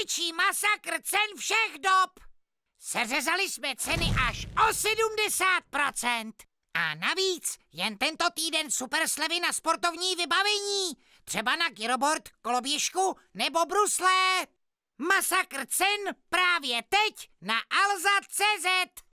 Největší masakr cen všech dob. Seřezali jsme ceny až o 70%. A navíc jen tento týden super slevy na sportovní vybavení. Třeba na gyroboard, koloběžku nebo brusle. Masakr cen právě teď na Alza.cz.